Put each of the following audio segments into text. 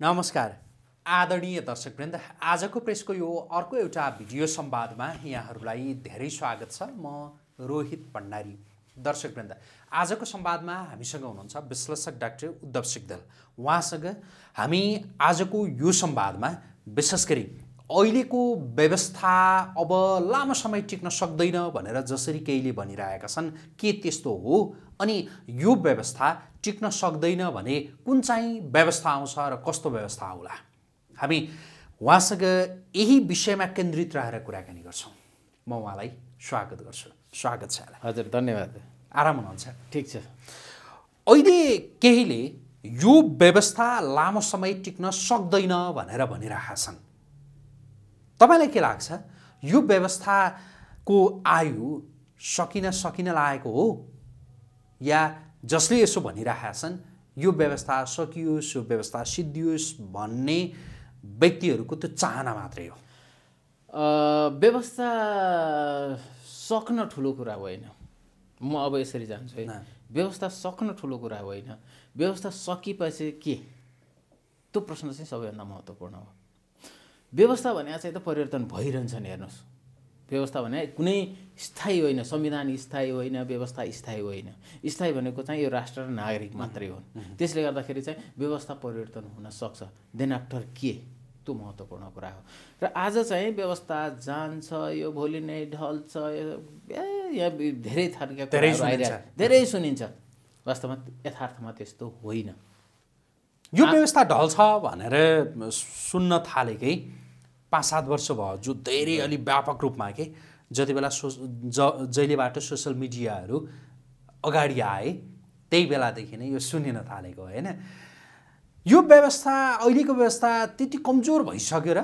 नमस्कार। आदरणीय दर्शकवृन्द आजको प्रेसको यो अर्को एउटा भिडियो संवादमा यहाँहरूलाई धेरै स्वागत छ। म रोहित भण्डारी दर्शकवृन्द आजको संवादमा हामीसँग हुनुहुन्छ विश्लेषक डाक्टर उद्धव सिग्दल। उहाँसँग हामी आजको यो संवादमा विशेष गरी अहिलेको व्यवस्था अब लामो समय टिक्न सक्दैन भनेर जसरी केहीले भनिरहेका छन् के त्यस्तो हो? अनि यो व्यवस्था टिक्न सक्दैन भने कुन चाहिँ व्यवस्था आउँछ र कस्तो व्यवस्था आउला हामी उहाँसँग यही विषयमा केन्द्रित रहेर कुराकानी गर्छौँ। म उहाँलाई स्वागत गर्छु। स्वागत छ हजुर धन्यवाद। आराम हुनुहुन्छ? ठिक छ। अहिले केहीले यो व्यवस्था लामो समय टिक्न सक्दैन भनेर भनिरहेका छन्। तपाईँलाई के लाग्छ? यो व्यवस्थाको आयु सकिन सकिन लागेको हो? या जसले यसो भनिरहेका छन् यो व्यवस्था सकियोस् यो व्यवस्था सिद्धियोस् भन्ने व्यक्तिहरूको त्यो चाहना मात्रै हो? व्यवस्था सक्न ठुलो कुरा होइन। म अब यसरी जान्छु है। व्यवस्था सक्न ठुलो कुरा होइन। व्यवस्था सकिएपछि के? त्यो प्रश्न चाहिँ सबैभन्दा महत्त्वपूर्ण हो। व्यवस्था भने चाहिँ त परिवर्तन भइरहन्छ नि हेर्नुहोस्। व्यवस्था भने कुनै स्थायी होइन संविधान स्थायी होइन व्यवस्था स्थायी होइन। स्थायी भनेको चाहिँ यो राष्ट्र र नागरिक मात्रै हुन्। त्यसले गर्दाखेरि चाहिँ व्यवस्था परिवर्तन हुन सक्छ। देन आफ्टर के? त्यो महत्त्वपूर्ण कुरा हो। र आज चाहिँ व्यवस्था जान्छ यो भोलि नै ढल्छ यहाँ धेरै थरीका धेरै सुनिन्छ। वास्तवमा यथार्थमा त्यस्तो होइन। यो व्यवस्था ढल्छ भनेर सुन्न थालेकै पाँच सात वर्ष भयो जो धेरै अलि व्यापक रूपमा के जति बेला सो ज जहिलेबाट सोसियल मिडियाहरू अगाडि आए त्यही बेलादेखि नै यो सुनिन थालेको होइन? यो व्यवस्था अहिलेको व्यवस्था त्यति कमजोर भइसक्यो र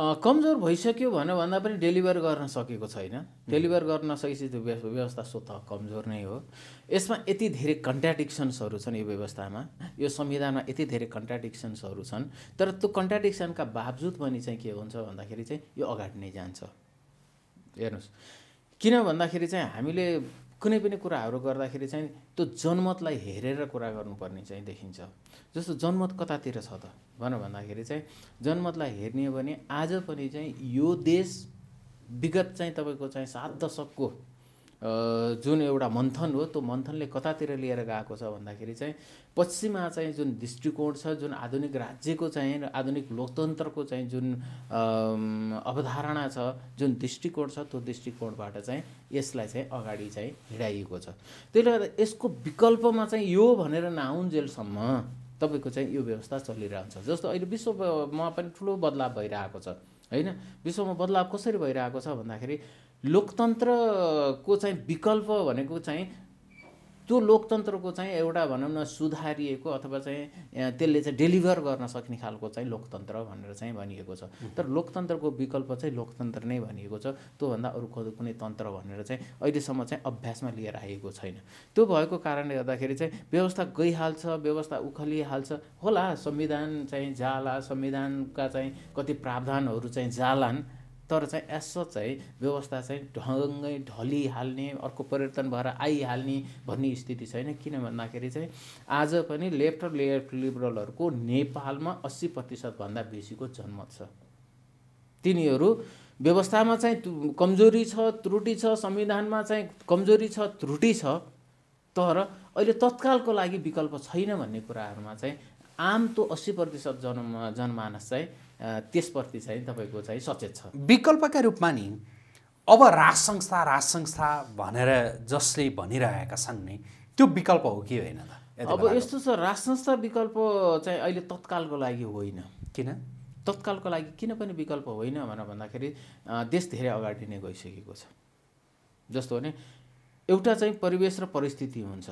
कमजोर भइसक्यो भनेर भन्दा पनि डेलिभर गर्न सकेको छैन। डेलिभर गर्न नसकेपछि त्यो व्यव- व्यवस्था स्वतः कमजोर नै हो। यसमा यति धेरै कन्ट्राडिक्सन्सहरू छन् यो व्यवस्थामा। यो संविधानमा यति धेरै कन्ट्राडिक्सन्सहरू छन्। तर त्यो कन्ट्राडिक्सनका बावजुद पनि चाहिँ के हुन्छ भन्दाखेरि चाहिँ यो अगाडि नै जान्छ। हेर्नुहोस्। किन भन्दाखेरि चाहिँ हामीले कुनै पनि कुराहरू गर्दाखेरि चाहिँ त्यो जनमतलाई हेरेर कुरा गर्नुपर्ने चाहिँ देखिन्छ। जस्तो जनमत कतातिर छ त? भनेर भन्दाखेरि चाहिँ जनमतलाई हेर्ने हो भने आज पनि चाहिँ यो देश विगत चाहिँ तपाईँको चाहिँ सात दशकको जुन एउटा मन्थन हो त्यो मन्थनले कतातिर लिएर गएको छ भन्दाखेरि चाहिँ पश्चिममा चाहिँ जुन दृष्टिकोण छ जुन आधुनिक राज्यको चाहिँ आधुनिक लोकतन्त्रको चाहिँ जुन अवधारणा छ जुन दृष्टिकोण छ त्यो दृष्टिकोणबाट चाहिँ यसलाई चाहिँ अगाडि चाहिँ हिँडाइएको छ। त्यसले गर्दा यसको विकल्पमा चाहिँ यो भनेर नआउन्जेलसम्म तपाईँको चाहिँ यो व्यवस्था चलिरहन्छ। जस्तो अहिले विश्वमा पनि ठुलो बदलाव भइरहेको छ होइन? विश्वमा बदलाव कसरी भइरहेको छ भन्दाखेरि लोकतन्त्रको चाहिँ विकल्प भनेको चाहिँ त्यो लोकतन्त्रको चाहिँ एउटा भनौँ न सुधारिएको अथवा चाहिँ त्यसले चाहिँ डेलिभर गर्न सक्ने खालको चाहिँ लोकतन्त्र भनेर चाहिँ भनिएको छ। तर लोकतन्त्रको विकल्प चाहिँ लोकतन्त्र नै भनिएको छ। त्योभन्दा अरू कुनै तन्त्र भनेर चाहिँ अहिलेसम्म चाहिँ अभ्यासमा लिएर आएको छैन। त्यो भएको कारणले गर्दाखेरि चाहिँ व्यवस्था गइहाल्छ व्यवस्था उखलिहाल्छ। होला संविधान चाहिँ जाला संविधानका चाहिँ कति प्रावधानहरू चाहिँ जालान्। तर चाहिँ यसो चाहिँ व्यवस्था चाहिँ ढङ्गै ढलिहाल्ने अर्को परिवर्तन भएर आइहाल्ने भन्ने स्थिति छैन। किन भन्दाखेरि चाहिँ आज पनि लेफ्ट र लेफ्ट लिबरलहरूको नेपालमा अस्सी प्रतिशतभन्दा बेसीको जनमत छ। तिनीहरू व्यवस्थामा चाहिँ तु- कमजोरी छ त्रुटि छ संविधानमा चाहिँ कमजोरी छ त्रुटि छ तर अहिले तत्कालको लागि विकल्प छैन भन्ने कुराहरूमा चाहिँ आम त्यो अस्सी प्रतिशत जन जनमानस चाहिँ त्यसप्रति चाहिँ तपाईँको चाहिँ सचेत छ। विकल्पका रूपमा नि अब राज संस्था राज संस्था भनेर जसले भनिरहेका छन् नि त्यो विकल्प हो कि होइन त? अब? यस्तो छ राज संस्था विकल्प चाहिँ अहिले तत्कालको लागि होइन। किन? तत्कालको लागि किन पनि विकल्प होइन भनेर भन्दाखेरि देश धेरै अगाडि नै गइसकेको छ। जस्तो भने एउटा चाहिँ परिवेश र परिस्थिति हुन्छ।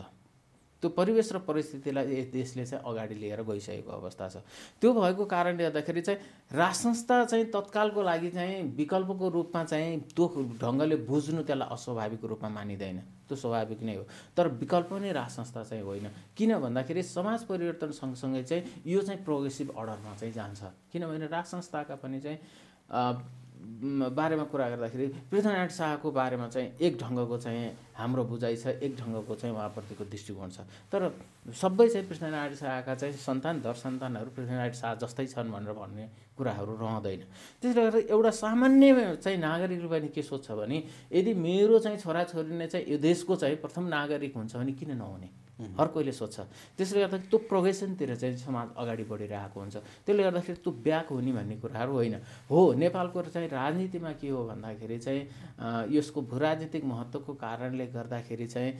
त्यो परिवेश र परिस्थितिलाई देशले चाहिँ अगाडि लिएर गइसकेको अवस्था छ। त्यो भएको कारणले गर्दाखेरि चाहिँ राज संस्था चाहिँ तत्कालको लागि चाहिँ विकल्पको रूपमा चाहिँ त्यो ढङ्गले बुझ्नु त्यसलाई अस्वाभाविक रूपमा मानिँदैन। त्यो स्वाभाविक नै हो। तर विकल्प नै राज संस्था चाहिँ होइन। किन भन्दाखेरि समाज परिवर्तन सँगसँगै चाहिँ यो चाहिँ प्रोग्रेसिभ अर्डरमा चाहिँ जान्छ। किनभने राज संस्थाका पनि चाहिँ बारेमा कुरा गर्दाखेरि पृथ्वीनारायण शाहको बारेमा चाहिँ एक ढङ्गको चाहिँ हाम्रो बुझाइ छ एक ढङ्गको चाहिँ उहाँप्रतिको दृष्टिकोण छ। तर सबै चाहिँ पृथ्वीनारायण शाहका चाहिँ सन्तान दर सन्तानहरू पृथ्वीनारायण शाह जस्तै छन् भनेर भन्ने कुराहरू रहँदैन। त्यसले गर्दा एउटा सामान्य चाहिँ नागरिकले पनि के सोध्छ भने यदि मेरो चाहिँ छोराछोरी नै चाहिँ यो देशको चाहिँ प्रथम नागरिक हुन्छ भने किन नहुने? हर कोहीले सोध्छ। त्यसले गर्दा त्यो प्रोग्रेसनतिर चाहिँ समाज अगाडि बढिरहेको हुन्छ। त्यसले गर्दाखेरि त्यो ब्याक हुने भन्ने कुराहरू होइन। हो नेपालको चाहिँ राजनीतिमा के हो भन्दाखेरि चाहिँ यसको भू राजनीतिक महत्त्वको कारणले गर्दाखेरि चाहिँ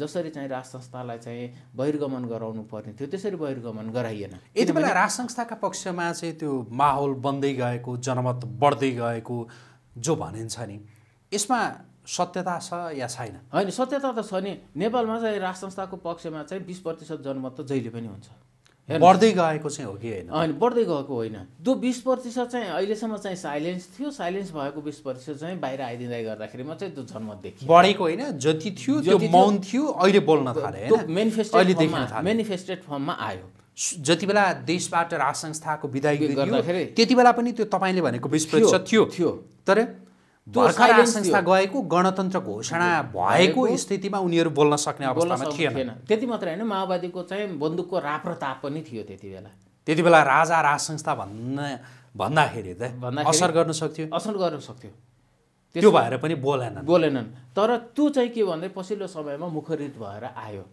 जसरी चाहिँ राज संस्थालाई चाहिँ बहिर्गमन गराउनु पर्ने थियो त्यसरी बहिर्गमन गराइएन। यति बेला राज संस्थाका पक्षमा चाहिँ त्यो माहौल बन्दै गएको जनमत बढ्दै गएको जो भनिन्छ नि यसमा सत्यता छ या छैन? होइन सत्यता त छ नि। नेपालमा चाहिँ राज संस्थाको पक्षमा चाहिँ बिस प्रतिशत जनमत त जहिले पनि हुन्छ। बढ्दै गएको चाहिँ हो कि होइन? होइन बढ्दै गएको होइन। त्यो बिस प्रतिशत चाहिँ अहिलेसम्म चाहिँ साइलेन्स थियो। साइलेन्स भएको बिस प्रतिशत चाहिँ बाहिर आइदिँदै गर्दाखेरिमा चाहिँ त्यो जनमत देखियो। बढेको होइन जति थियो त्यो मौन थियो अहिले बोल्न थाले त्यो होइन मेनिफेस्टेड फर्ममा थाल्यो आयो। जति बेला देशबाट राज संस्थाको गर्दाखेरि- त्यति बेला पनि त्यो तपाईँले भनेको बिस प्रतिशत थियो। थियो। तर भर्खर संस्था। गएको गणतन्त्र घोषणा भएको स्थितिमा उनीहरू बोल्न सक्ने अवस्थामा थिएन। त्यति मात्रै होइन माओवादीको चाहिँ बन्दुकको राप र ताप पनि थियो त्यति बेला। त्यति बेला राजा राज संस्था भन्न भन्दाखेरि त असर गर्न सक्थ्यो। असर गर्न सक्थ्यो। त्यो भएर पनि बोलेनन्। बोलेनन्। तर त्यो चाहिँ के भन्दै पछिल्लो समयमा मुखरित भएर आयो।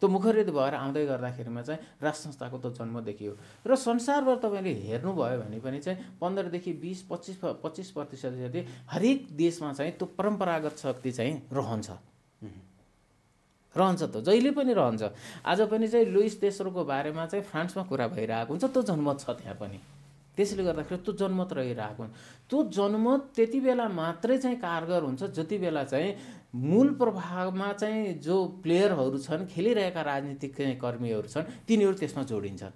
त्यो मुखरित भएर आउँदै गर्दाखेरिमा चाहिँ राज संस्थाको त जन्म देखियो। र संसारभर तपाईँले हेर्नुभयो भने पनि चाहिँ पन्ध्रदेखि बिस पच्चिस पच्चिस प्रतिशत जति हरेक देशमा चाहिँ त्यो परम्परागत शक्ति चाहिँ रहन्छ। रहन्छ त जहिले पनि रहन्छ। आज पनि चाहिँ लुइस तेस्रोको बारेमा चाहिँ फ्रान्समा कुरा भइरहेको हुन्छ त्यो जनमत छ त्यहाँ पनि। त्यसले गर्दाखेरि त्यो जनमत रहिरहेको हुन्छ। त्यो जनमत त्यति बेला मात्रै चाहिँ कारगर हुन्छ जति बेला चाहिँ मूल प्रभावमा चाहिँ जो प्लेयरहरू छन् खेलिरहेका राजनीतिक कर्मीहरू छन् तिनीहरू त्यसमा जोडिन्छन्।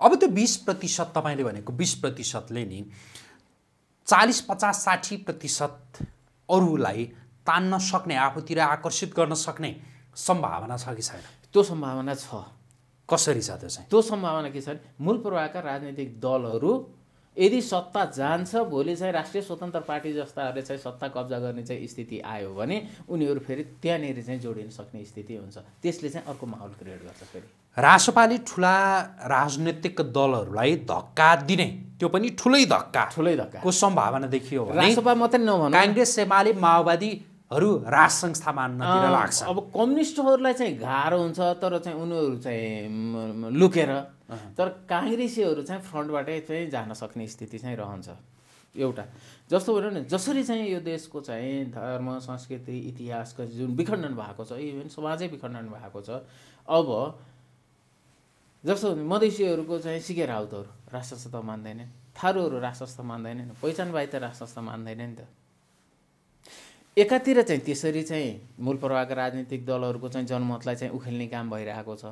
अब त्यो बिस प्रतिशत तपाईँले भनेको बिस प्रतिशतले नि चालिस पचास साठी प्रतिशत अरूलाई तान्न सक्ने आफूतिर आकर्षित गर्न सक्ने सम्भावना छ कि छैन? त्यो सम्भावना छ। कसरी छ त्यो चाहिँ? त्यो सम्भावना के छ मूल प्रवाहका राजनीतिक दलहरू यदि सत्ता जान्छ भोलि चाहिँ राष्ट्रिय स्वतन्त्र पार्टी जस्ताहरूले चाहिँ सत्ता कब्जा गर्ने चाहिँ स्थिति आयो भने उनीहरू फेरि त्यहाँनिर चाहिँ जोडिन सक्ने स्थिति हुन्छ। त्यसले चाहिँ अर्को माहौल क्रिएट गर्छ फेरि। रासपाले ठुला राजनैतिक दलहरूलाई धक्का दिने त्यो पनि ठुलै धक्का। ठुलै धक्का। को सम्भावना देखियो भने रासपा मात्रै नभनौँ। काङ्ग्रेस एमाले माओवादीहरू राज संस्था मान्नतिर लाग्छ। अब कम्युनिस्टहरूलाई चाहिँ गाह्रो हुन्छ तर चाहिँ उनीहरू चाहिँ लुकेर तर काङ्ग्रेसीहरू चाहिँ फ्रन्टबाटै चाहिँ जान सक्ने स्थिति चाहिँ रहन्छ। एउटा। जस्तो भनौँ न जसरी चाहिँ यो देशको चाहिँ धर्म संस्कृति इतिहासको जुन विखण्डन भएको छ इभन समाजै विखण्डन भएको छ अब जस्तो मधेसीहरूको चाहिँ सिके राउतहरू राष्ट्र त मान्दैनन् थारूहरू राष्ट्र त मान्दैनन् पहिचान बाई त राष्ट्र त मान्दैन नि त। एकातिर चाहिँ त्यसरी चाहिँ मूल प्रवाहका राजनीतिक दलहरूको चाहिँ जनमतलाई चाहिँ उखेल्ने काम भइरहेको छ।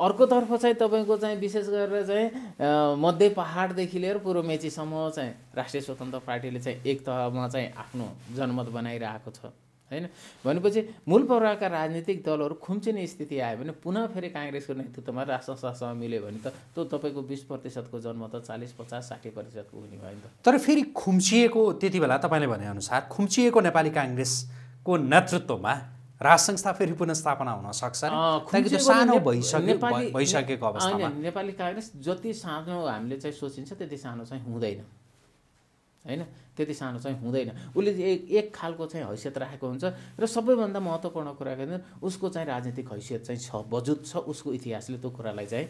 अर्कोतर्फ चाहिँ तपाईँको चाहिँ विशेष गरेर चाहिँ मध्य पहाडदेखि लिएर पूर्व मेचीसम्म चाहिँ राष्ट्रिय स्वतन्त्र पार्टीले चाहिँ एक तहमा चाहिँ आफ्नो जनमत बनाइरहेको छ। होइन? भनेपछि मूल प्रवाहका राजनीतिक दलहरू खुम्चिने स्थिति आयो भने पुनः फेरि काङ्ग्रेसको नेतृत्वमा राष्ट्र संस्थासँग मिल्यो भने त त्यो तपाईँको बिस प्रतिशतको जन्म त चालिस पचास साठी प्रतिशतको हुने भयो नि त। तर फेरि खुम्चिएको त्यति बेला तपाईँले भनेअनुसार खुम्चिएको नेपाली काङ्ग्रेसको नेतृत्वमा राज संस्था फेरि पुनस्थापना हुन सक्छ सानो भइसकेको अवस्थामा। नेपाली काङ्ग्रेस जति सानो हामीले चाहिँ सोचिन्छ त्यति सानो चाहिँ हुँदैन। होइन? त्यति सानो चाहिँ हुँदैन। उसले एक एक खालको चाहिँ हैसियत राखेको हुन्छ र सबैभन्दा महत्त्वपूर्ण कुरा के उसको चाहिँ राजनीतिक हैसियत चाहिँ छ वजुद छ उसको इतिहासले त्यो कुरालाई चाहिँ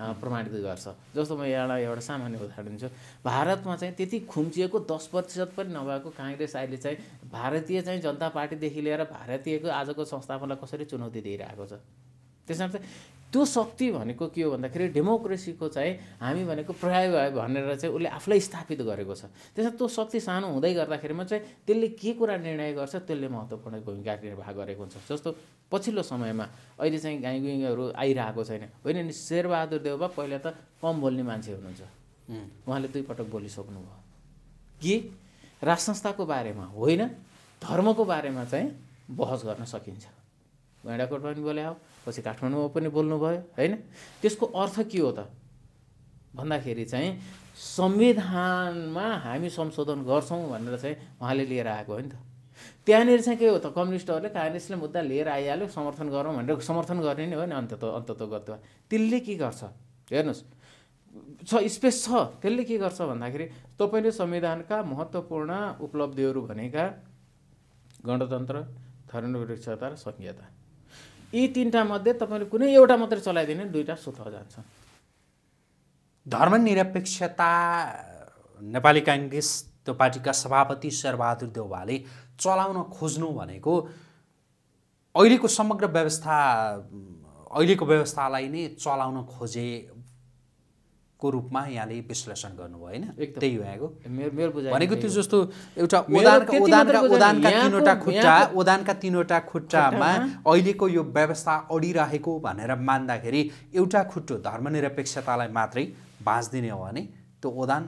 प्रमाणित गर्छ। जस्तो म यहाँलाई एउटा सामान्य उदाहरण दिन्छु। भारतमा चाहिँ त्यति खुम्चिएको दस प्रतिशत पनि नभएको काङ्ग्रेस अहिले चाहिँ भारतीय चाहिँ जनता पार्टीदेखि लिएर भारतीयको आजको संस्थापनलाई कसरी चुनौती दिइरहेको छ? त्यसमा चाहिँ त्यो शक्ति भनेको के हो भन्दाखेरि डेमोक्रेसीको चाहिँ हामी भनेको पर्याय भयो भनेर चाहिँ उसले आफूलाई स्थापित गरेको छ। त्यसमा त्यो शक्ति सानो हुँदै गर्दाखेरिमा चाहिँ त्यसले के कुरा निर्णय गर्छ त्यसले महत्त्वपूर्ण भूमिका निर्वाह गरेको हुन्छ। जस्तो पछिल्लो समयमा अहिले चाहिँ गाईगुइङहरू आइरहेको छैन। होइन नि शेरबहादुर देउबा पहिला त कम बोल्ने मान्छे हुनुहुन्छ। उहाँले दुई पटक बोलिसक्नुभयो। के राज संस्थाको बारेमा होइन धर्मको बारेमा चाहिँ बहस गर्न सकिन्छ। गैँडाकोटमा पनि बोले हो पछि काठमाडौँमा पनि बोल्नुभयो होइन? त्यसको अर्थ के हो त? भन्दाखेरि चाहिँ संविधानमा हामी संशोधन गर्छौँ भनेर चाहिँ उहाँले लिएर आएको हो नि त। त्यहाँनिर चाहिँ के हो त? कम्युनिस्टहरूले काङ्ग्रेसले मुद्दा लिएर आइहाल्यो समर्थन गरौँ भनेर समर्थन गर्ने नै हो नि अन्तत अन्तत गत्वा। त्यसले के गर्छ? हेर्नुहोस्। छ स्पेस छ। त्यसले के गर्छ भन्दाखेरि तपाईँले संविधानका महत्त्वपूर्ण उपलब्धिहरू भनेका गणतन्त्र धर्मनिरपेक्षता र सङ्घीयता यी तिनवटा मध्ये तपाईँले कुनै एउटा मात्रै चलाइदिने दुईवटा सुत जान्छ। धर्मनिरपेक्षता नेपाली काङ्ग्रेस त्यो पार्टीका सभापति शेरबहादुर देउवाले चलाउन खोज्नु भनेको अहिलेको समग्र व्यवस्था अहिलेको व्यवस्थालाई नै चलाउन खोजे को रूपमा यहाँले विश्लेषण गर्नुभयो होइन। त्यही हो यहाँको। बुझाइ भनेको त्यो। जस्तो एउटा उदानका उदानका तिनवटा खुट्टा उदानका तिनवटा खुट्टामा अहिलेको यो व्यवस्था अडिरहेको भनेर मान्दाखेरि एउटा खुट्टो धर्मनिरपेक्षतालाई मात्रै बाँच्दिने हो भने त्यो उदान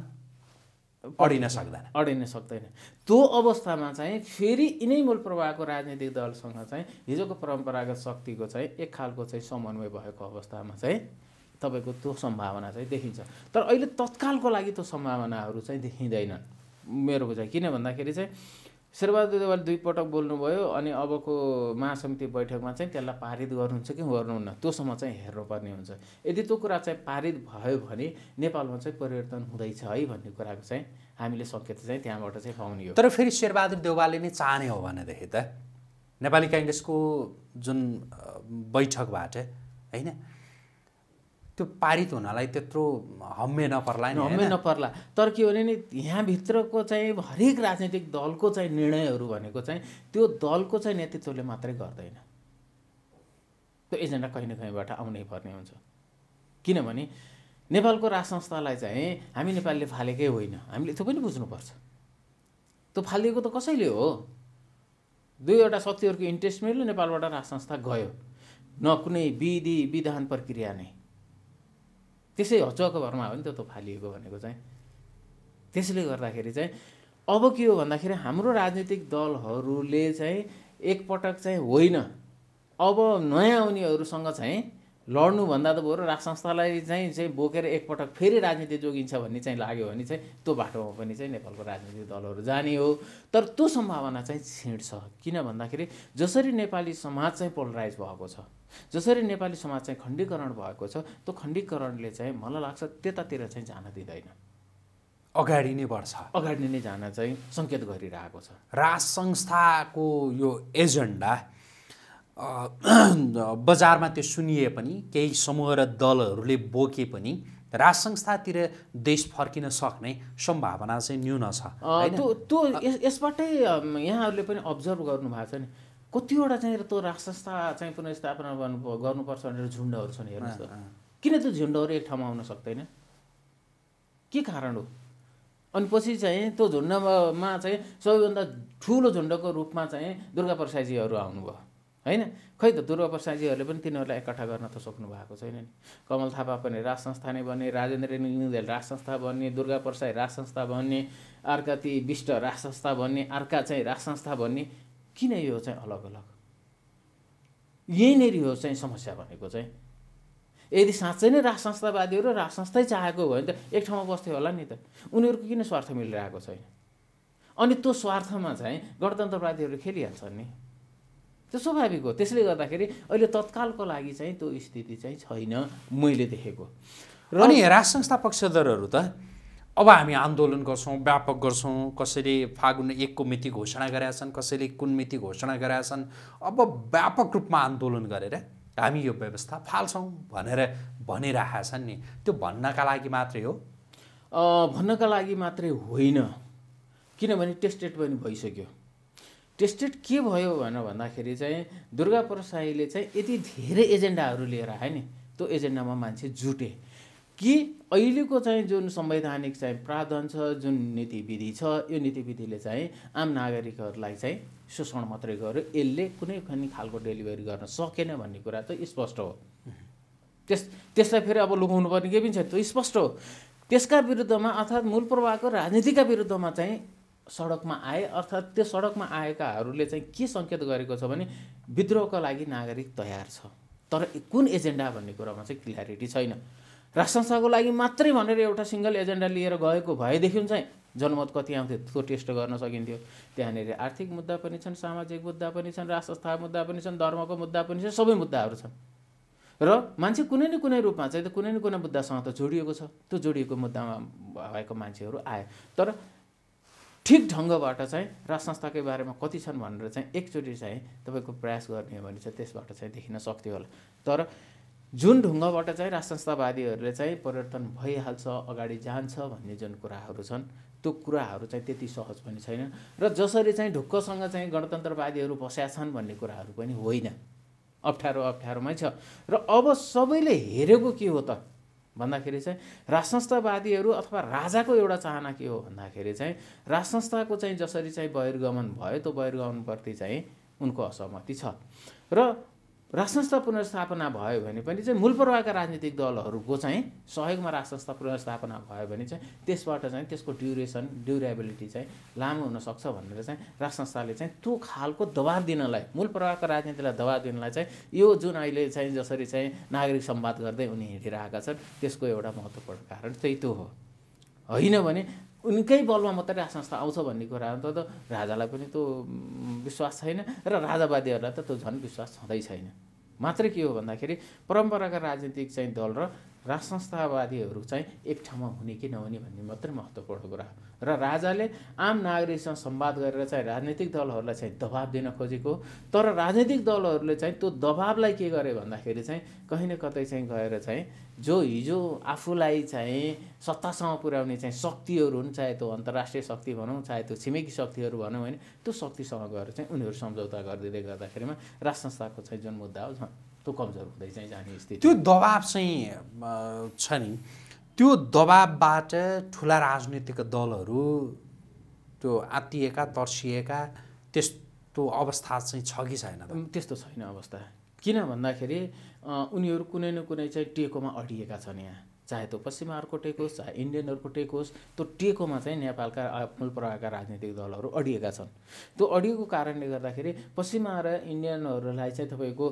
अडिन सक्दैन। अडिन सक्दैन। त्यो अवस्थामा चाहिँ फेरि यिनै मूल प्रवाहको राजनीतिक दलसँग चाहिँ हिजोको परम्परागत शक्तिको चाहिँ एक खालको चाहिँ समन्वय भएको अवस्थामा चाहिँ तपाईँको त्यो सम्भावना चाहिँ देखिन्छ। तर अहिले तत्कालको लागि त्यो सम्भावनाहरू चाहिँ देखिँदैनन्। मेरो बुझाइ किन भन्दाखेरि चाहिँ शेरबहादुर देवालले दुईपटक बोल्नुभयो अनि अबको महासमिति बैठकमा चाहिँ त्यसलाई पारित गर्नुहुन्छ कि गर्नुहुन्न त्योसम्म चाहिँ हेर्नुपर्ने हुन्छ। यदि त्यो कुरा चाहिँ पारित भयो भने नेपालमा चाहिँ परिवर्तन हुँदैछ है भन्ने कुराको चाहिँ हामीले सङ्केत चाहिँ त्यहाँबाट चाहिँ पाउने हो। तर फेरि शेरबहादुर देउवाले नै चाहने हो भनेदेखि त नेपाली काङ्ग्रेसको जुन बैठकबाट होइन त्यो पारित हुनलाई त्यत्रो हम्मे नपर्ला नि हम्मै? नपर्ला। तर के भने नि यहाँभित्रको चाहिँ हरेक राजनीतिक दलको चाहिँ निर्णयहरू भनेको चाहिँ त्यो दलको चाहिँ नेतृत्वले मात्रै गर्दैन। त्यो एजेन्डा कहीँ न कहीँबाट आउनै पर्ने हुन्छ। किनभने नेपालको राज संस्थालाई चाहिँ हामी नेपालीले फालेकै होइन। हामीले त्यो पनि बुझ्नुपर्छ। त्यो फालिदिएको त कसैले हो? दुईवटा शक्तिहरूको इन्ट्रेस्टमेन्टले नेपालबाट राज संस्था गयो। न कुनै विधि विधान प्रक्रिया नै। त्यसै हचुवाको भरमा हो नि त त्यो फालिएको भनेको चाहिँ। त्यसले गर्दाखेरि चाहिँ अब के हो भन्दाखेरि हाम्रो राजनीतिक दलहरूले चाहिँ एकपटक चाहिँ होइन। अब नयाँ आउनेहरूसँग चाहिँ लड्नुभन्दा त बरु राज संस्थालाई चाहिँ चाहिँ बोकेर एकपटक फेरि राजनीति जोगिन्छ भन्ने चाहिँ लाग्यो भने चाहिँ त्यो बाटोमा पनि चाहिँ नेपालको राजनीतिक दलहरू जाने हो। तर त्यो सम्भावना चाहिँ छिँड्छ किन भन्दाखेरि जसरी नेपाली समाज चाहिँ पोलराइज भएको छ जसरी नेपाली समाज चाहिँ खण्डीकरण भएको छ त्यो खण्डीकरणले चाहिँ मलाई लाग्छ त्यतातिर चाहिँ जान दिँदैन। अगाडि नै बढ्छ। अगाडि नै जान चाहिँ सङ्केत गरिरहेको छ। राज संस्थाको यो एजेन्डा बजारमा त्यो सुनिए पनि केही समूह र दलहरूले बोके पनि राज संस्थातिर देश फर्किन सक्ने सम्भावना चाहिँ न्यून छ त्यो त्यो यस- यसबाटै यहाँहरूले पनि अब्जर्भ गर्नुभएको छ नि। कतिवटा चाहिँ त्यो राज संस्था चाहिँ पुनर्स्थापना गर्नु गर्नुपर्छ भनेर झुन्डहरू छन् हेर्नुहोस् त। किन त्यो झुन्डहरू एक ठाउँमा आउन सक्दैन? के कारण हो? अनि पछि चाहिँ त्यो झुन्डमा चाहिँ सबैभन्दा ठुलो झुन्डको रूपमा चाहिँ दुर्गा प्रसादजीहरू आउनुभयो। होइन? खै त दुर्गा प्रसादजीहरूले पनि तिनीहरूलाई एकट्ठा गर्न त सक्नु भएको छैन नि। कमल थापा पनि राज संस्था नै बन्ने राजेन्द्र निगुदेल राज संस्था बन्ने दुर्गा प्रसाद राज संस्था बन्ने अर्का ती विष्ट राज संस्था बन्ने अर्का चाहिँ राज संस्था बन्ने किन यो चाहिँ अलग अलग? यहीँनिर हो चाहिँ समस्या भनेको चाहिँ यदि साँच्चै नै राज संस्थावादीहरू राज संस्थै चाहेको भयो भने त एक ठाउँमा बस्थ्यो होला नि त। उनीहरूको किन स्वार्थ मिलिरहेको छैन? अनि त्यो स्वार्थमा चाहिँ गणतन्त्रवादीहरू खेलिहाल्छन् नि। त्यो स्वाभाविक हो। त्यसले गर्दाखेरि अहिले तत्कालको लागि चाहिँ त्यो स्थिति चाहिँ छैन मैले देखेको। र अनि राज संस्था पक्षधरहरू त अब हामी आन्दोलन गर्छौँ व्यापक गर्छौँ कसैले फागुन एकको मिति घोषणा गरेका छन् कसैले कुन मिति घोषणा गरेका छन्। अब व्यापक रूपमा आन्दोलन गरेर हामी यो व्यवस्था फाल्छौँ भनेर भनिरहेका छन् नि। त्यो भन्नका लागि मात्रै हो? भन्नका लागि मात्रै होइन। किनभने टेस्टेड पनि भइसक्यो। टेस्टेड के भयो भनेर भन्दाखेरि चाहिँ दुर्गा प्रसाईले चाहिँ यति धेरै एजेन्डाहरू लिएर आयो नि त्यो एजेन्डामा मान्छे जुटे। कि अहिलेको चाहिँ जुन संवैधानिक चाहिँ प्रावधान छ जुन नीतिविधि छ यो नीतिविधिले चाहिँ आम नागरिकहरूलाई चाहिँ शोषण मात्रै गर्यो। यसले कुनै पनि खालको डेलिभरी गर्न सकेन भन्ने कुरा त स्पष्ट हो। त्यस त्यसलाई फेरि अब लुकाउनु पर्ने केही पनि छैन त्यो स्पष्ट हो। त्यसका विरुद्धमा अर्थात् मूल प्रवाहको राजनीतिका विरुद्धमा चाहिँ सडकमा आए अर्थात् त्यो सडकमा आएकाहरूले चाहिँ के सङ्केत गरेको छ भने विद्रोहको लागि नागरिक तयार छ। तर कुन एजेन्डा भन्ने कुरामा चाहिँ क्ल्यारिटी छैन। राष्ट्र लागि मात्रै भनेर एउटा सिङ्गल एजेन्डा लिएर गएको भएदेखि चाहिँ जनमत कति आउँथ्यो त्यो टेस्ट गर्न सकिन्थ्यो। त्यहाँनिर आर्थिक मुद्दा पनि छन् सामाजिक मुद्दा पनि छन् राष्ट्र संस्था मुद्दा पनि छन् धर्मको मुद्दा पनि छन् सबै मुद्दाहरू छन्। र मान्छे कुनै न कुनै रूपमा चाहिँ त कुनै न कुनै मुद्दासँग त जोडिएको छ। त्यो जोडिएको मुद्दामा भएको मान्छेहरू आए। तर ठिक ढङ्गबाट चाहिँ राज संस्थाकै बारेमा कति छन् भनेर चाहिँ एकचोटि चाहिँ तपाईँको प्रयास गर्ने हो भने चाहिँ त्यसबाट चाहिँ देखिन सक्थ्यो होला। तर जुन ढुङ्गाबाट चाहिँ राज संस्थावादीहरूले चाहिँ परिवर्तन भइहाल्छ अगाडि जान्छ भन्ने जुन कुराहरू छन् त्यो कुराहरू चाहिँ त्यति सहज पनि छैन। र जसरी चाहिँ ढुक्कसँग चाहिँ गणतन्त्रवादीहरू बस्या छन् भन्ने कुराहरू पनि होइन। अप्ठ्यारो अप्ठ्यारोमै छ। र अब सबैले हेरेको के हो त? भन्दाखेरि चाहिँ राज संस्थावादीहरू अथवा राजाको एउटा चाहना के हो भन्दाखेरि चाहिँ राज संस्थाको चाहिँ जसरी चाहिँ बहिर्गमन भयो त्यो बहिर्गमनप्रति चाहिँ उनको असहमति छ। र राज संस्था पुनर्स्थापना भयो भने पनि चाहिँ मूल प्रवाहका राजनीतिक दलहरूको चाहिँ सहयोगमा राज संस्था पुनर्स्थापना भयो भने चाहिँ त्यसबाट चाहिँ त्यसको ड्युरेसन ड्युरेबिलिटी चाहिँ लामो हुनसक्छ भनेर चाहिँ राज संस्थाले चाहिँ त्यो खालको दबाब दिनलाई मूल प्रवाहका राजनीतिलाई दबाब दिनलाई चाहिँ यो जुन अहिले चाहिँ जसरी चाहिँ नागरिक सम्वाद गर्दै उनी हिँडिरहेका छन् त्यसको एउटा महत्त्वपूर्ण कारण त्यही त्यो हो। होइन भने उनकै बलमा मात्रै राज संस्था आउँछ भन्ने कुरा त राजालाई पनि त्यो विश्वास छैन र राजावादीहरूलाई त त्यो झन् विश्वास छँदै छैन। मात्रै के हो भन्दाखेरि परम्परागत राजनीतिक चाहिँ दल र राज संस्थावादीहरू चाहिँ एक ठाउँमा हुने कि नहुने भन्ने मात्रै महत्त्वपूर्ण कुरा हो। र राजाले आम नागरिकसँग संवाद गरेर चाहिँ राजनीतिक दलहरूलाई चाहिँ दबाब दिन खोजेको तर राजनीतिक दलहरूले चाहिँ त्यो दबाबलाई के गरे भन्दाखेरि चाहिँ कहीँ न कतै चाहिँ गएर चाहिँ जो हिजो आफूलाई चाहिँ सत्तासँग पुर्याउने चाहिँ शक्तिहरू हुन् चाहे त्यो अन्तर्राष्ट्रिय शक्ति भनौँ चाहे त्यो छिमेकी शक्तिहरू भनौँ भने त्यो शक्तिसँग गएर चाहिँ उनीहरू सम्झौता गरिदिँदै गर्दाखेरिमा राज संस्थाको चाहिँ जुन मुद्दा हो त्यो कमजोर हुँदै चाहिँ जाने स्थिति त्यो दबाब चाहिँ छ नि। त्यो दबाबबाट ठुला राजनीतिक दलहरू त्यो आत्तिएका तर्सिएका त्यस्तो अवस्था चाहिँ छ कि छैन त्यस्तो छैन अवस्था। किन भन्दाखेरि उनीहरू कुनै न कुनै चाहिँ टेकोमा अडिएका छन् यहाँ। चाहे त्यो पश्चिमाहरूको टेक होस् चाहे इन्डियनहरूको टेक होस् त्यो टेकोमा चाहिँ नेपालका मूल प्रकारका राजनीतिक दलहरू अडिएका छन्। त्यो अडिएको कारणले गर्दाखेरि पश्चिमा र इन्डियनहरूलाई चाहिँ तपाईँको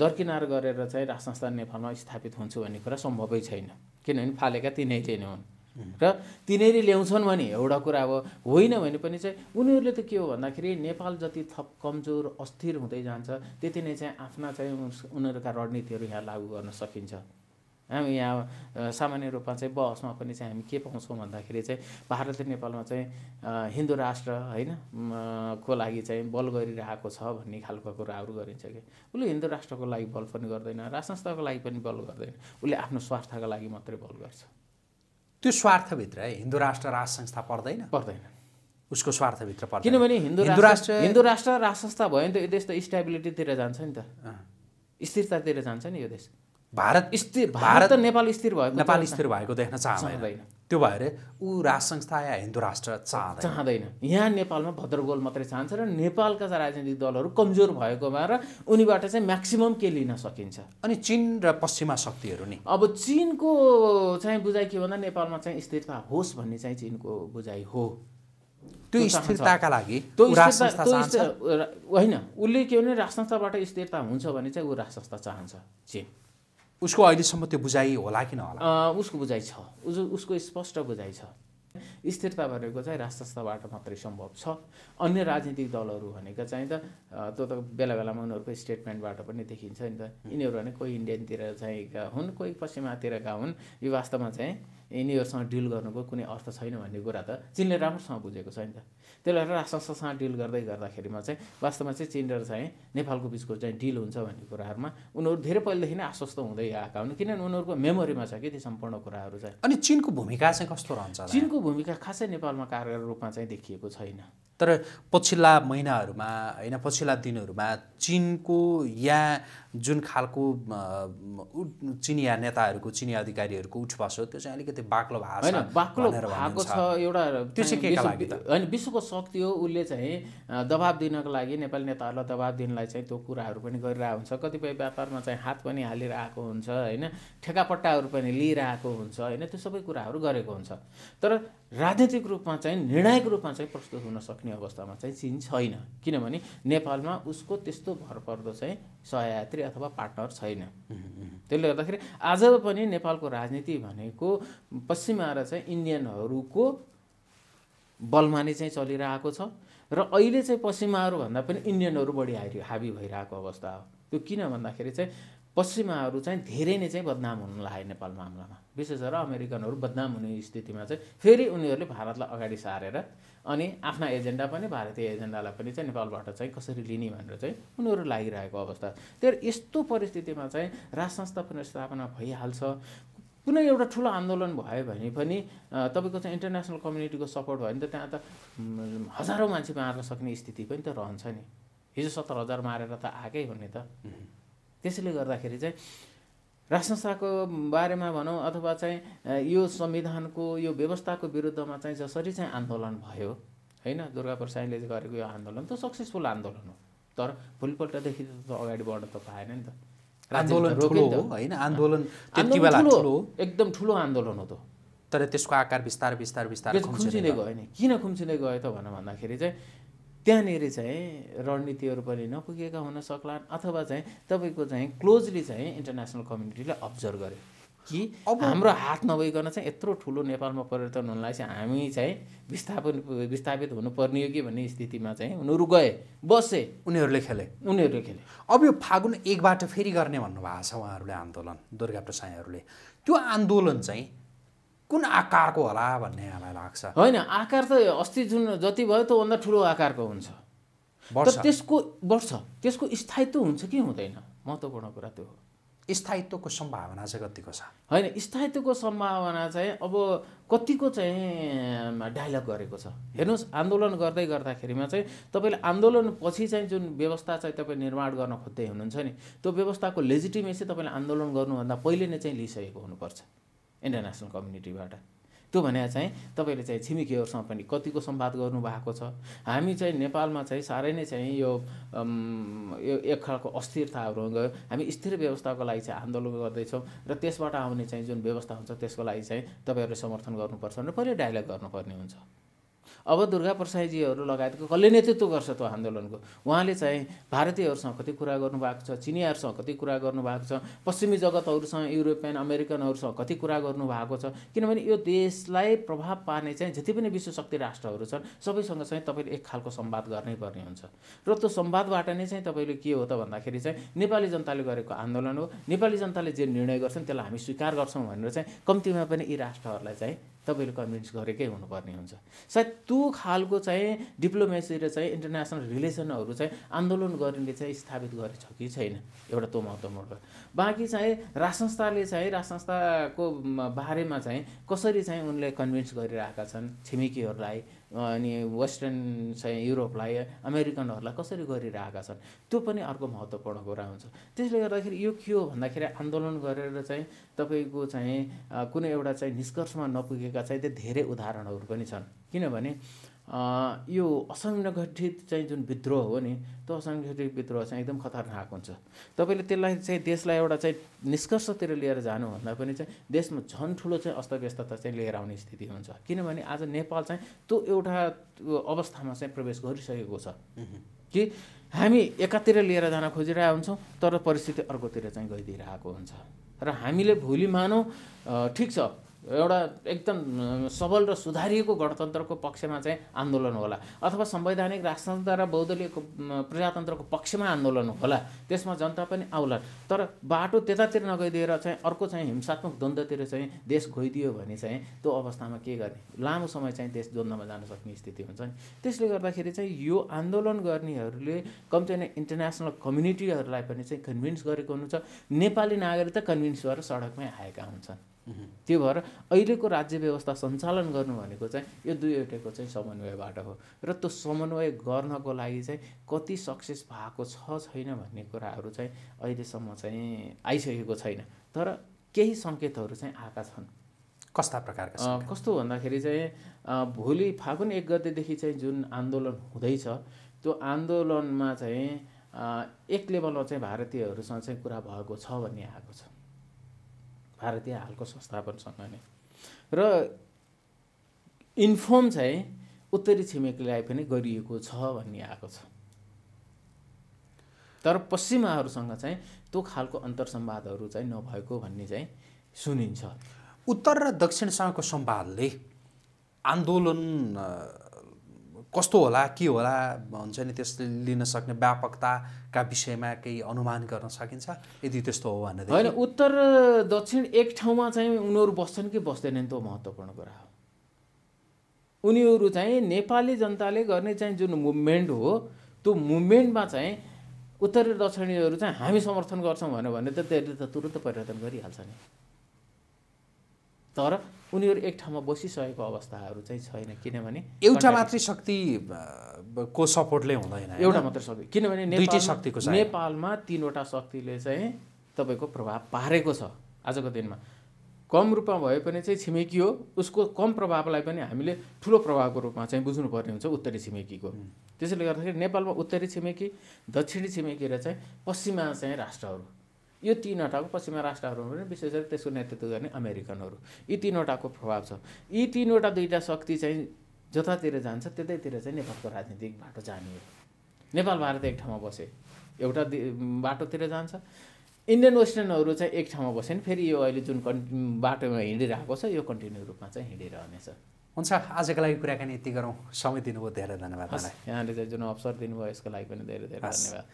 दरकिनार गरेर चाहिँ राज संस्था नेपालमा स्थापित हुन्छ भन्ने कुरा सम्भवै छैन। किनभने फालेका तिनैले नै हुन्। र तिनीहरू ल्याउँछन् भने एउटा कुरा अब होइन भने पनि चाहिँ उनीहरूले त के हो भन्दाखेरि नेपाल जति थप कमजोर अस्थिर हुँदै जान्छ त्यति नै चाहिँ आफ्ना चाहिँ उनीहरूका रणनीतिहरू यहाँ लागू गर्न सकिन्छ। हामी यहाँ सामान्य रूपमा चाहिँ बहसमा पनि चाहिँ हामी के पाउँछौँ भन्दाखेरि चाहिँ भारत नेपालमा चाहिँ हिन्दू राष्ट्र होइन को लागि चाहिँ बल गरिरहेको छ भन्ने खालको कुराहरू गरिन्छ कि। उसले हिन्दू राष्ट्रको लागि बल पनि गर्दैन राज संस्थाको लागि पनि बल गर्दैन उसले आफ्नो स्वार्थका लागि मात्रै बल गर्छ। त्यो स्वार्थभित्र हिन्दू राष्ट्र राज संस्था पर्दैन। पर्दैन। उसको स्वार्थभित्र पर्छ किनभने हिन्दू राष्ट्र हिन्दू राष्ट्र राज संस्था भयो भने त यो देश त स्टेबिलिटीतिर जान्छ नि त। स्थिरतातिर जान्छ नि यो देश। भारत स्थिर भारत नेपाल स्थिर भएको नेपाल स्थिर भएको देख्न चाहँदैन। त्यो भएर ऊ राज संस्था या हिन्दू राष्ट्र चाहँदैन। चाहँदैन। यहाँ नेपालमा भद्रगोल मात्रै चाहन्छ र नेपालका राजनीतिक दलहरू कमजोर भएकोमा र उनीबाट चाहिँ म्याक्सिमम् के लिन सकिन्छ? अनि चिन र पश्चिमा शक्तिहरू नि। अब चिनको चाहिँ बुझाइ के भन्दा नेपालमा चाहिँ स्थिरता होस् भन्ने चाहिँ चिनको बुझाइ हो। त्यो स्थिरताका लागि त्यो होइन उसले के भने राज संस्थाबाट स्थिरता हुन्छ भने चाहिँ ऊ राज संस्था चाहन्छ। चिन। उसको अहिलेसम्म त्यो बुझाइ होला कि नहोला? उसको बुझाइ छ। उसको स्पष्ट बुझाइ छ। स्थिरता भनेको चाहिँ संस्थाबाट मात्रै सम्भव छ। अन्य राजनीतिक दलहरू भनेको चाहिँ त त्यो त बेला बेलामा उनीहरूको स्टेटमेन्टबाट पनि देखिन्छ नि त। यिनीहरू भने कोही इन्डियनतिर चाहिँ हुन् कोही पश्चिमातिरका हुन्। यो वास्तवमा चाहिँ यिनीहरूसँग डिल गर्नुको कुनै अर्थ छैन भन्ने कुरा त। चिनले राम्रोसँग बुझेको छ नि त। त्यसले गर्दा राष्ट्रसँग डिल गर्दै गर्दाखेरिमा चाहिँ वास्तवमा चाहिँ चिन र चाहिँ नेपालको बिचको चाहिँ डिल हुन्छ भन्ने कुराहरूमा उनीहरू धेरै पहिलेदेखि नै आश्वस्त हुँदै आएका हुन् किनभने उनीहरूको मेमोरीमा छ कि ती सम्पूर्ण कुराहरू चाहिँ अनि चिनको भूमिका चाहिँ कस्तो रहन्छ चिनको भूमिका खासै नेपालमा कारगर रूपमा चाहिँ देखिएको छैन तर पछिल्ला महिनाहरूमा होइन पछिल्ला दिनहरूमा चिनको या जुन खालको चिनिया नेताहरूको चिनिया अधिकारीहरूको उठबस हो त्यो चाहिँ अलिकति बाक्लो भएको होइन छ बाक्लो भएको। छ एउटा त्यो चाहिँ लागि त? होइन विश्वको शक्ति हो उसले चाहिँ दबाब दिनको लागि नेपाली नेताहरूलाई दबाब दिनलाई चाहिँ त्यो कुराहरू पनि गरिरहेको हुन्छ। कतिपय व्यापारमा चाहिँ हात पनि हालिरहेको हुन्छ होइन? ठेकापट्टाहरू पनि लिइरहेको हुन्छ होइन? त्यो सबै कुराहरू गरेको हुन्छ। तर राजनीतिक रूपमा चाहिँ निर्णायक रूपमा चाहिँ प्रस्तुत हुन सक्ने अवस्थामा चाहिँ चिन छैन। किनभने नेपालमा उसको त्यस्तो भरपर्दो चाहिँ सहयात्री अथवा पार्टनर छैन। त्यसले गर्दाखेरि आज पनि नेपालको राजनीति भनेको पश्चिमा र चाहिँ इन्डियनहरूको बलमा नै चाहिँ चलिरहेको छ र अहिले चाहिँ पश्चिमाहरू भन्दा पनि इन्डियनहरू बढी हारि हाबी भइरहेको अवस्था हो। त्यो किन भन्दाखेरि चाहिँ पश्चिमाहरू चाहिँ धेरै नै चाहिँ बदनाम हुन लाग्यो नेपाल मामलामा। विशेष गरेर अमेरिकनहरू बदनाम हुने स्थितिमा चाहिँ फेरि उनीहरूले भारतलाई अगाडि सारेर अनि आफ्ना एजेन्डा पनि भारतीय एजेन्डालाई पनि चाहिँ नेपालबाट चाहिँ कसरी लिने भनेर चाहिँ उनीहरू लागिरहेको अवस्था। त्यही यस्तो परिस्थितिमा चाहिँ राज संस्था पुनर्स्थापना भइहाल्छ। कुनै एउटा ठुलो आन्दोलन भयो भने पनि तपाईँको चाहिँ इन्टरनेसनल कम्युनिटीको सपोर्ट भयो भने त त्यहाँ त हजारौँ मान्छे मार्न सक्ने स्थिति पनि त रहन्छ नि। हिजो सत्तर हजार मारेर त आएकै हो नि त त्यसैले गर्दाखेरि चाहिँ राज संस्थाको बारेमा भनौँ अथवा चाहिँ यो संविधानको यो व्यवस्थाको विरुद्धमा चाहिँ जसरी चाहिँ आन्दोलन भयो होइन? दुर्गा प्रसाईले गरेको यो आन्दोलन त सक्सेसफुल आन्दोलन हो। तर भोलिपल्टदेखि त अगाडि बढ्न त पाएन नि त। आन्दोलन ठुलो हो। होइन? आन्दोलन त्यति बेला ठुलो एकदम ठुलो आन्दोलन हो त। तर त्यसको आकार बिस्तार बिस्तार बिस्तार खुम्चिँदै गयो। नि किन खुम्चिँदै गयो त भनेर भन्दाखेरि चाहिँ त्यहाँनिर चाहिँ रणनीतिहरू पनि नपुगेका हुन सक्लान् अथवा चाहिँ तपाईँको चाहिँ क्लोजली चाहिँ इन्टरनेसनल कम्युनिटीले अब्जर्भ गर्यो। कि अब- हाम्रो हात नभइकन चाहिँ यत्रो ठुलो नेपालमा परिवर्तन हुनलाई चाहिँ हामी चाहिँ विस्थापन विस्थापित हुनुपर्ने हो कि भन्ने स्थितिमा चाहिँ उनीहरू गए बसे। उनीहरूले खेले। उनीहरूले खेले। अब यो फागुन एकबाट फेरि गर्ने भन्नुभएको छ उहाँहरूले आन्दोलन दुर्गा प्रसाईहरूले त्यो आन्दोलन चाहिँ कुन आकारको होला भन्ने यहाँलाई लाग्छ? होइन आकार त अस्ति जुन जति भयो त्योभन्दा ठुलो आकारको हुन्छ। तर त्यसको वर्ष त्यसको स्थायित्व हुन्छ कि हुँदैन? महत्त्वपूर्ण कुरा त्यो हो। स्थायित्वको सम्भावना चाहिँ कतिको छ? होइन स्थायित्वको सम्भावना चाहिँ अब कतिको चाहिँ डाइलग गरेको छ। हेर्नुहोस् आन्दोलन गर्दै गर्दाखेरिमा चाहिँ तपाईँले आन्दोलन पछि चाहिँ जुन व्यवस्था चाहिँ तपाईँ निर्माण गर्न खोज्दै हुनुहुन्छ नि त्यो व्यवस्थाको लेजिटिमेसी तपाईँले आन्दोलन गर्नुभन्दा पहिले नै चाहिँ लिइसकेको हुनुपर्छ। इन्टरनेसनल कम्युनिटीबाट त्यो भने चाहिँ तपाईँले चाहिँ छिमेकीहरूसँग पनि कतिको सम्वाद गर्नुभएको छ? हामी चाहिँ नेपालमा चाहिँ साह्रै नै चाहिँ यो यो एक खालको अस्थिरताहरू गयो हामी स्थिर व्यवस्थाको लागि चाहिँ आन्दोलन गर्दैछौँ र त्यसबाट आउने चाहिँ जुन व्यवस्था हुन्छ त्यसको लागि चाहिँ तपाईँहरूले समर्थन गर्नुपर्छ भने पहिले डाइलग गर्नुपर्ने हुन्छ। अब दुर्गा प्रसाईजीहरू लगायतको कसले नेतृत्व गर्छ त्यो आन्दोलनको? उहाँले चाहिँ भारतीयहरूसँग कति कुरा गर्नुभएको छ चिनियाहरूसँग कति कुरा गर्नुभएको छ पश्चिमी जगतहरूसँग युरोपियन अमेरिकनहरूसँग कति कुरा गर्नुभएको छ? किनभने यो देशलाई प्रभाव पार्ने चाहिँ जति पनि विश्व शक्ति राष्ट्रहरू छन् सबैसँग चाहिँ तपाईँले एक खालको संवाद गर्नै पर्ने हुन्छ। र त्यो संवादबाट नै चाहिँ तपाईँले के हो त भन्दाखेरि चाहिँ नेपाली जनताले गरेको आन्दोलन हो। नेपाली जनताले जे निर्णय गर्छन् त्यसलाई हामी स्वीकार गर्छौँ भनेर चाहिँ कम्तीमा पनि यी राष्ट्रहरूलाई चाहिँ तपाईँले कन्भिन्स गरेकै हुनुपर्ने हुन्छ सायद त्यो खालको चाहिँ डिप्लोमेसी र चाहिँ इन्टरनेसनल रिलेसनहरू चाहिँ आन्दोलन गर्नेले चाहिँ स्थापित गरेछ कि छैन एउटा त्यो महत्त्वपूर्ण। बाँकी चाहिँ राज संस्थाले चाहिँ राज संस्थाको बारेमा चाहिँ कसरी चाहिँ उनले कन्भिन्स गरिरहेका छन् छिमेकीहरूलाई अनि वेस्टर्न चाहिँ युरोपलाई अमेरिकनहरूलाई कसरी गरिरहेका छन् त्यो पनि अर्को महत्त्वपूर्ण कुरा हुन्छ। त्यसले गर्दाखेरि यो के हो भन्दाखेरि आन्दोलन गरेर चाहिँ तपाईँको चाहिँ कुनै एउटा चाहिँ निष्कर्षमा नपुगेका चाहिँ धेरै उदाहरणहरू पनि छन्। किनभने यो असङ्गठित चाहिँ जुन विद्रोह हो नि त्यो असङ्गठित विद्रोह चाहिँ एकदम खतरनाक हुन्छ। तपाईँले त्यसलाई चाहिँ देशलाई एउटा चाहिँ निष्कर्षतिर लिएर जानुभन्दा पनि चाहिँ देशमा झन् ठुलो चाहिँ अस्तव्यस्तता चाहिँ लिएर आउने स्थिति हुन्छ। किनभने आज नेपाल चाहिँ त्यो एउटा अवस्थामा चाहिँ प्रवेश गरिसकेको छ। कि हामी एकातिर लिएर जान खोजिरहेका हुन्छौँ तर परिस्थिति अर्कोतिर चाहिँ गइदिइरहेको हुन्छ। र हामीले भोलि मानौँ ठिक छ। एउटा एकदम सबल र सुधारिएको गणतन्त्रको पक्षमा चाहिँ आन्दोलन होला। अथवा संवैधानिक राजतन्त्र र अ, प्रजातन्त्रको पक्षमा आन्दोलन होला। त्यसमा जनता पनि आउला तर बाटो त्यतातिर नगइदिएर चाहिँ अर्को चाहिँ हिंसात्मक द्वन्द्वतिर चाहिँ देश गइदियो भने चाहिँ त्यो अवस्थामा के गर्ने? लामो समय चाहिँ देश द्वन्द्वमा जान सक्ने स्थिति हुन्छ नि। त्यसले गर्दाखेरि चाहिँ यो आन्दोलन गर्नेहरूले कम्ती नै इन्टरनेसनल कम्युनिटीहरूलाई पनि चाहिँ कन्भिन्स गरेको हुनुहुन्छ। नेपाली नागरिक त कन्भिन्स भएर सडकमै आएका हुन्छन्। त्यो भएर अहिलेको राज्य व्यवस्था सञ्चालन गर्नु भनेको चाहिँ यो दुईवटैको चाहिँ समन्वयबाट हो। र त्यो समन्वय गर्नको लागि चाहिँ कति सक्सेस भएको छ छैन भन्ने कुराहरू चाहिँ अहिलेसम्म चाहिँ आइसकेको छैन। तर केही सङ्केतहरू चाहिँ आएका छन्। कस्ता प्रकारका कस्तो भन्दाखेरि चाहिँ भोलि फागुन एक गतेदेखि चाहिँ जुन आन्दोलन हुँदैछ त्यो आन्दोलनमा चाहिँ एक लेभलमा चाहिँ भारतीयहरूसँग चाहिँ कुरा भएको छ भन्ने आएको छ। भारतीय हालको संस्थापनसँग नै। र इन्फर्म चाहिँ उत्तरी छिमेकीलाई पनि गरिएको छ भन्ने आएको छ। तर पश्चिमाहरूसँग चाहिँ त्यो खालको अन्तर्सम्वादहरू चाहिँ नभएको भन्ने चाहिँ सुनिन्छ। उत्तर र दक्षिणसँगको संवादले आन्दोलन कस्तो होला के होला हुन्छ नि त्यसले लिन सक्ने व्यापकताका विषयमा केही अनुमान गर्न सकिन्छ? यदि त्यस्तो हो होइन भनेदेखि उत्तर दक्षिण एक ठाउँमा चाहिँ उनीहरू बस्छन् कि बस्दैनन् त्यो महत्त्वपूर्ण कुरा हो। उनीहरू चाहिँ नेपाली जनताले गर्ने चाहिँ जुन मुभमेन्ट हो त्यो मुभमेन्टमा चाहिँ उत्तर दक्षिणीहरू चाहिँ हामी समर्थन गर्छौँ भन्यो भने त त्यसले त तुरन्त परिवर्तन गरिहाल्छ नि। तर उनीहरू एक ठाउँमा बसिसकेको अवस्थाहरू चाहिँ छैन किनभने एउटा मात्रै शक्ति को सपोर्टले हुँदैन? एउटा मात्रै शक्ति किनभने शक्तिको। नेपालमा तिनवटा शक्तिले चाहिँ तपाईँको प्रभाव पारेको छ आजको दिनमा कम रूपमा भए पनि चाहिँ छिमेकी हो उसको कम प्रभावलाई पनि हामीले ठुलो प्रभावको रूपमा चाहिँ बुझ्नुपर्ने हुन्छ उत्तरी छिमेकीको त्यसैले गर्दाखेरि नेपालमा उत्तरी छिमेकी दक्षिणी छिमेकी र चाहिँ पश्चिमा चाहिँ राष्ट्रहरू यो तिनवटाको पश्चिमा राष्ट्रहरूमा पनि विशेष गरी त्यसको नेतृत्व गर्ने अमेरिकनहरू। यी तिनवटाको प्रभाव छ। यी तिनवटा दुईवटा शक्ति चाहिँ जतातिर जान्छ त्यतैतिर चाहिँ नेपालको राजनीतिक बाटो जाने हो नेपाल भारत एक ठाउँमा बसे। एउटा बाटोतिर जान्छ। इन्डियन वेस्टर्नहरू चाहिँ एक ठाउँमा बसे नि फेरि यो अहिले जुन कन् बाटोमा हिँडिरहेको छ यो कन्टिन्यू रूपमा चाहिँ हिँडिरहनेछ हुन्छ आजको लागि कुराकानी यति गरौँ। समय दिनुभयो धेरै धन्यवाद यहाँले चाहिँ जुन अवसर दिनुभयो यसको लागि पनि धेरै धेरै। धन्यवाद।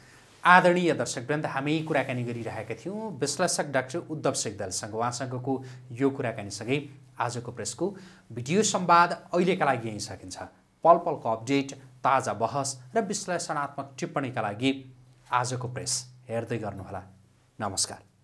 आदरणीय दर्शकवृन्द हामी कुराकानी गरिरहेका थियौँ। विश्लेषक डाक्टर उद्धव सिगदलसँग उहाँसँगको यो कुराकानीसँगै आजको प्रेसको भिडियो संवाद अहिलेका लागि यहीँ सकिन्छ। पल पलको अपडेट ताजा बहस र विश्लेषणात्मक टिप्पणीका लागि आजको प्रेस हेर्दै गर्नुहोला। नमस्कार।